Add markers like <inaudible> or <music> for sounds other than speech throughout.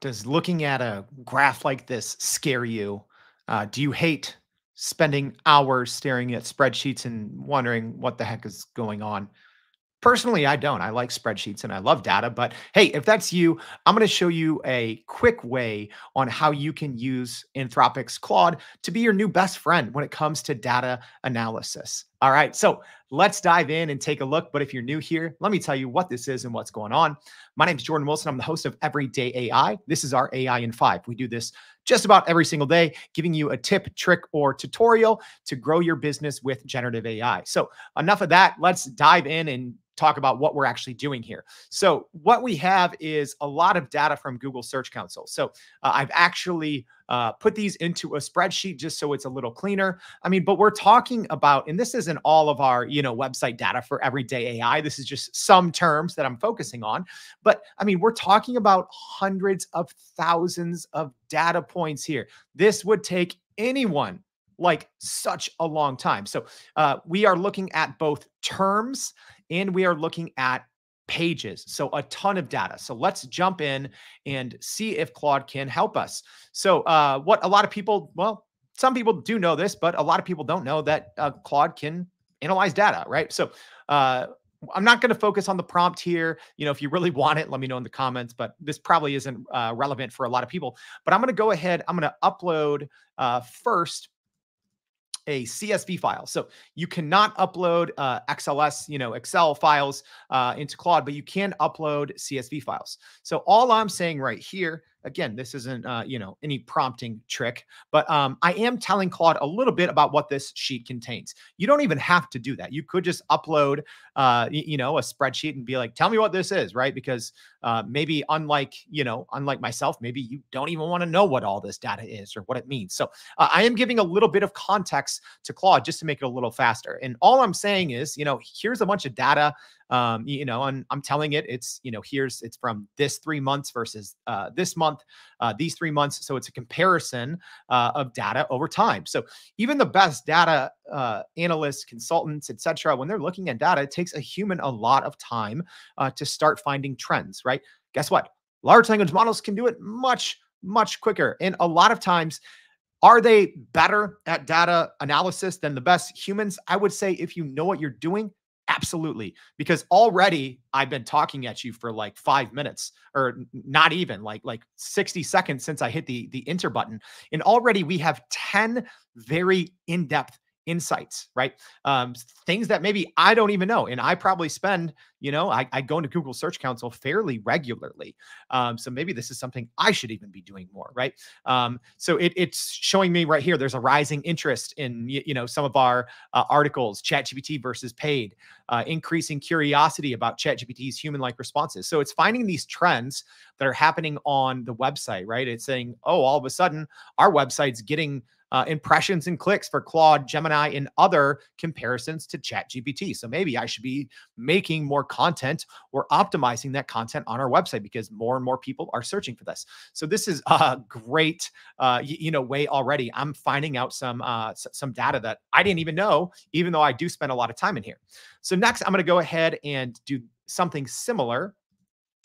Does looking at a graph like this scare you? Uh, do you hate spending hours staring at spreadsheets and wondering what the heck is going on? Personally, I don't. I like spreadsheets and I love data. But hey, if that's you, I'm going to show you a quick way on how you can use Anthropic's Claude to be your new best friend when it comes to data analysis. All right, so let's dive in and take a look. But if you're new here, let me tell you what this is and what's going on. My name is Jordan Wilson. I'm the host of Everyday AI. This is our AI in five. We do this just about every single day, giving you a tip, trick, or tutorial to grow your business with generative AI. So, enough of that. Let's dive in and talk about what we're actually doing here. So, what we have is a lot of data from Google Search Console. So, uh, I've actually uh, put these into a spreadsheet just so it's a little cleaner. I mean, but we're talking about, and this isn't all of our, you know, website data for everyday AI. This is just some terms that I'm focusing on. But I mean, we're talking about hundreds of thousands of data points here. This would take anyone like such a long time. So uh, we are looking at both terms and we are looking at pages. So a ton of data. So let's jump in and see if Claude can help us. So uh, what a lot of people, well, some people do know this, but a lot of people don't know that uh, Claude can analyze data, right? So uh, I'm not going to focus on the prompt here. You know, if you really want it, let me know in the comments. But this probably isn't uh, relevant for a lot of people. But I'm going to go ahead. I'm going to upload uh, first a CSV file. So you cannot upload uh, XLS, you know, Excel files uh, into Claude, but you can upload CSV files. So all I'm saying right here again, this isn't uh, you know any prompting trick, but um, I am telling Claude a little bit about what this sheet contains. You don't even have to do that. You could just upload uh, you know a spreadsheet and be like, tell me what this is, right? Because uh, maybe unlike you know unlike myself, maybe you don't even want to know what all this data is or what it means. So uh, I am giving a little bit of context to Claude just to make it a little faster. And all I'm saying is, you know, here's a bunch of data um, you know, and I'm telling it, it's, you know, here's, it's from this three months versus uh, this month, uh, these three months. So it's a comparison uh, of data over time. So even the best data uh, analysts, consultants, etc., when they're looking at data, it takes a human a lot of time uh, to start finding trends, right? Guess what? Large language models can do it much, much quicker. And a lot of times, are they better at data analysis than the best humans? I would say if you know what you're doing, Absolutely. Because already I've been talking at you for like five minutes or not even like like 60 seconds since I hit the the enter button. And already we have 10 very in-depth insights, right? Um, things that maybe I don't even know. And I probably spend, you know, I, I go into Google Search Console fairly regularly. Um, so maybe this is something I should even be doing more, right? Um, so it, it's showing me right here, there's a rising interest in, you, you know, some of our uh, articles, ChatGPT versus paid, uh, increasing curiosity about ChatGPT's human-like responses. So it's finding these trends that are happening on the website, right? It's saying, oh, all of a sudden our website's getting uh, impressions and clicks for Claude, Gemini, and other comparisons to ChatGPT. So maybe I should be making more content or optimizing that content on our website because more and more people are searching for this. So this is a great, uh, you, you know, way already. I'm finding out some uh, some data that I didn't even know, even though I do spend a lot of time in here. So next, I'm going to go ahead and do something similar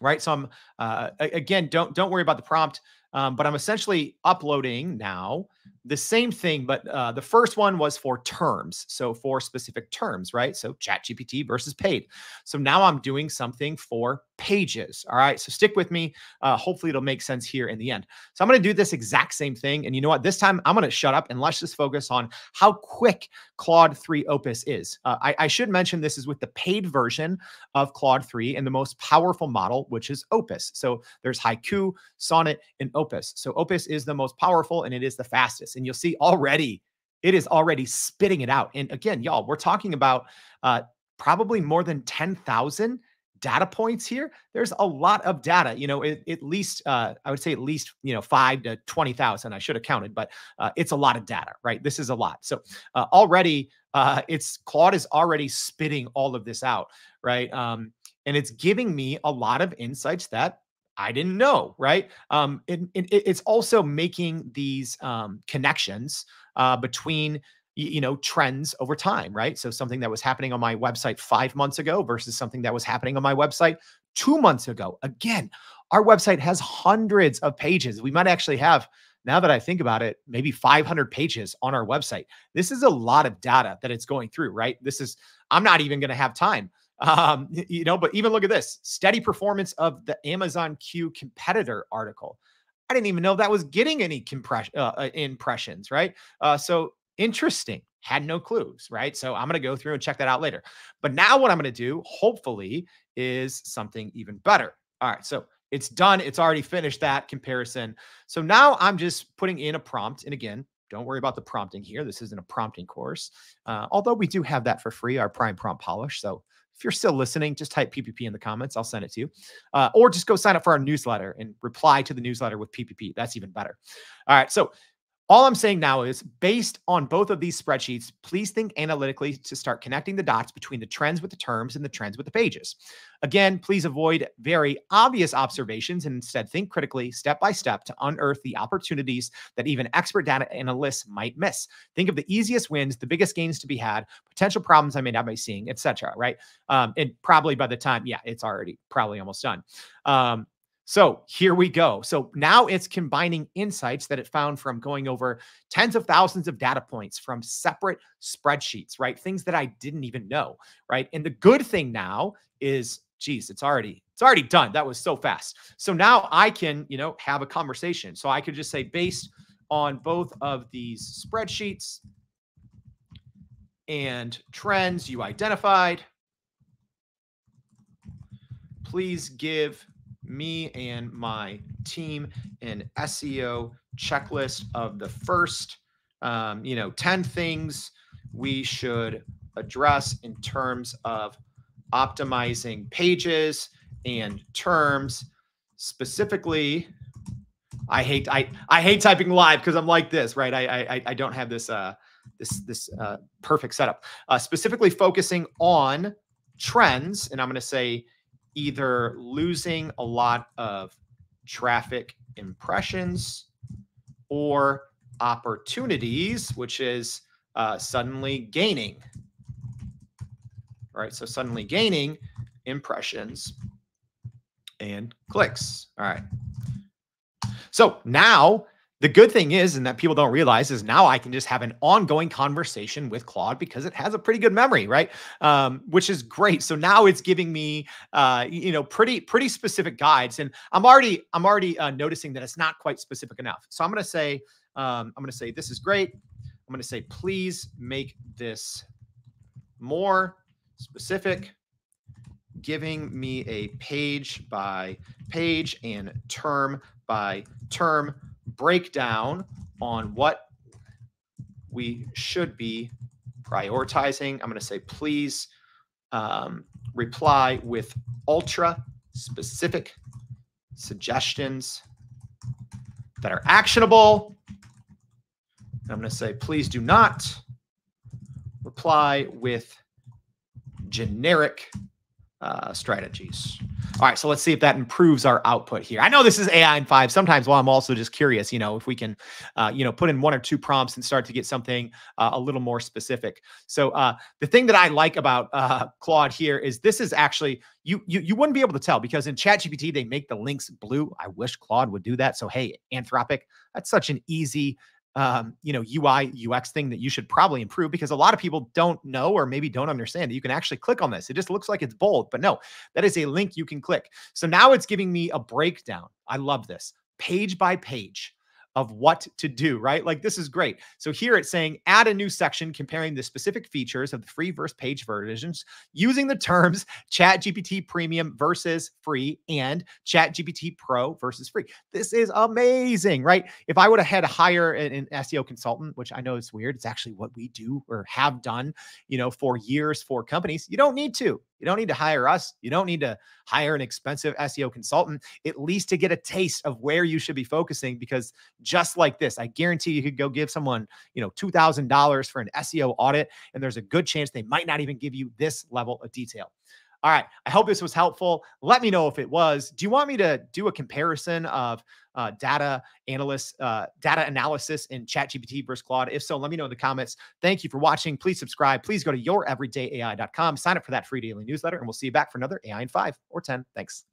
right so i'm uh, again don't don't worry about the prompt um, but i'm essentially uploading now the same thing, but uh, the first one was for terms. So for specific terms, right? So chat GPT versus paid. So now I'm doing something for pages. All right. So stick with me. Uh, hopefully it'll make sense here in the end. So I'm going to do this exact same thing. And you know what? This time I'm going to shut up and let's just focus on how quick Claude 3 Opus is. Uh, I, I should mention this is with the paid version of Claude 3 and the most powerful model, which is Opus. So there's Haiku, Sonnet, and Opus. So Opus is the most powerful and it is the fastest and you'll see already it is already spitting it out. And again, y'all, we're talking about uh, probably more than 10,000 data points here. There's a lot of data, you know, at least, uh, I would say at least, you know, five to 20,000. I should have counted, but uh, it's a lot of data, right? This is a lot. So uh, already, uh, it's Claude is already spitting all of this out, right? Um, and it's giving me a lot of insights that I didn't know, right? Um, it, it, it's also making these um, connections uh, between you know trends over time right? So something that was happening on my website five months ago versus something that was happening on my website two months ago. Again our website has hundreds of pages. We might actually have now that i think about it maybe 500 pages on our website. This is a lot of data that it's going through right? This is i'm not even going to have time um you know but even look at this steady performance of the amazon q competitor article I didn't even know that was getting any compression uh, uh, impressions, right? Uh, so interesting. Had no clues, right? So I'm going to go through and check that out later. But now what I'm going to do, hopefully, is something even better. All right. So it's done. It's already finished that comparison. So now I'm just putting in a prompt. And again, don't worry about the prompting here. This isn't a prompting course. Uh, although we do have that for free, our prime prompt polish. So if you're still listening, just type PPP in the comments. I'll send it to you. Uh, or just go sign up for our newsletter and reply to the newsletter with PPP. That's even better. All right. So all I'm saying now is based on both of these spreadsheets, please think analytically to start connecting the dots between the trends with the terms and the trends with the pages. Again, please avoid very obvious observations and instead think critically, step by step, to unearth the opportunities that even expert data analysts might miss. Think of the easiest wins, the biggest gains to be had, potential problems I may not be seeing, etc. Right? Um, and probably by the time, yeah, it's already probably almost done. Um, so here we go. So now it's combining insights that it found from going over tens of thousands of data points from separate spreadsheets, right? Things that I didn't even know, right? And the good thing now is, geez, it's already it's already done. That was so fast. So now I can, you know, have a conversation. So I could just say based on both of these spreadsheets and trends you identified, please give me and my team an SEO checklist of the first, um, you know, 10 things we should address in terms of optimizing pages and terms. Specifically, I hate I I hate typing live because I'm like this, right? I I I don't have this uh this this uh perfect setup. Uh, specifically focusing on trends, and I'm going to say either losing a lot of traffic impressions or opportunities, which is uh, suddenly gaining. All right, so suddenly gaining impressions and clicks. All right. So now the good thing is, and that people don't realize, is now I can just have an ongoing conversation with Claude because it has a pretty good memory, right? Um, which is great. So now it's giving me, uh, you know, pretty pretty specific guides, and I'm already I'm already uh, noticing that it's not quite specific enough. So I'm going to say um, I'm going to say this is great. I'm going to say please make this more specific giving me a page by page and term by term breakdown on what we should be prioritizing. I'm going to say, please um, reply with ultra specific suggestions that are actionable. I'm going to say, please do not reply with generic uh, strategies. All right, so let's see if that improves our output here. I know this is AI in five. Sometimes, well, I'm also just curious, you know, if we can, uh, you know, put in one or two prompts and start to get something uh, a little more specific. So uh, the thing that I like about uh, Claude here is this is actually you you you wouldn't be able to tell because in ChatGPT they make the links blue. I wish Claude would do that. So hey, Anthropic, that's such an easy um, you know, UI UX thing that you should probably improve because a lot of people don't know or maybe don't understand that you can actually click on this. It just looks like it's bold, but no, that is a link you can click. So now it's giving me a breakdown. I love this page by page of what to do, right? Like this is great. So here it's saying add a new section comparing the specific features of the free versus page versions using the terms <laughs> Chat GPT Premium versus free and Chat GPT Pro versus free. This is amazing, right? If I would have had to hire an, an SEO consultant, which I know is weird, it's actually what we do or have done, you know, for years for companies. You don't need to. You don't need to hire us. You don't need to hire an expensive SEO consultant, at least to get a taste of where you should be focusing. Because just like this, I guarantee you could go give someone, you know, $2,000 for an SEO audit, and there's a good chance they might not even give you this level of detail. All right. I hope this was helpful. Let me know if it was. Do you want me to do a comparison of uh, data analysts, uh, data analysis in ChatGPT versus Claude? If so, let me know in the comments. Thank you for watching. Please subscribe. Please go to youreverydayai.com. Sign up for that free daily newsletter, and we'll see you back for another AI in five or 10. Thanks.